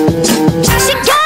She got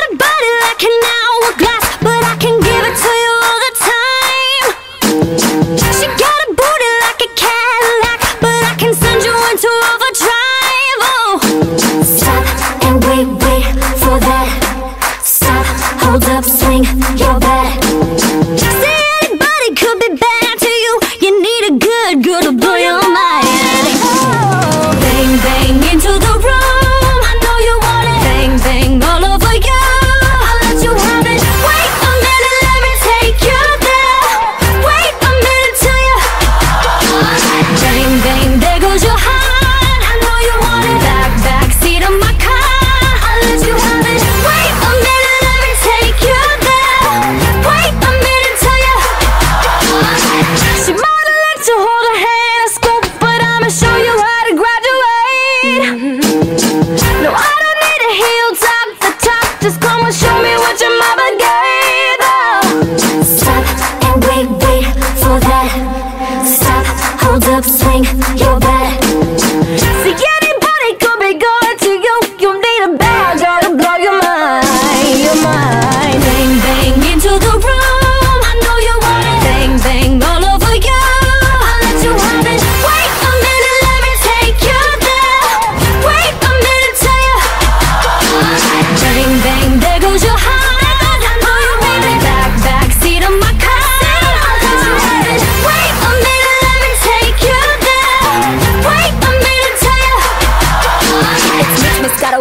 Just come and show me what your mama gave up. Stop and wait, wait for that. Stop, hold up, swing your bat.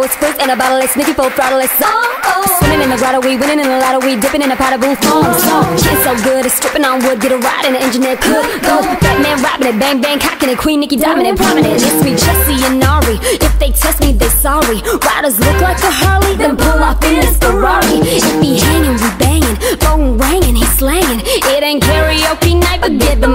it's proof in a bottle, it's sneaky. full throttle, it's oh, oh. Swimming in the grotto, we winning in the lotto, we dipping in a pot of boom, foam, so Shit so good, it's stripping on wood, get a ride in the engine that could go Batman rapping it, bang bang cocking it, Queen Nicki dominant, prominent It's me, Jesse and Ari. if they test me, they sorry Riders look like a Harley, then pull off in this Ferrari It be hanging, we banging, phone ringing, he slanging It ain't karaoke night, but get the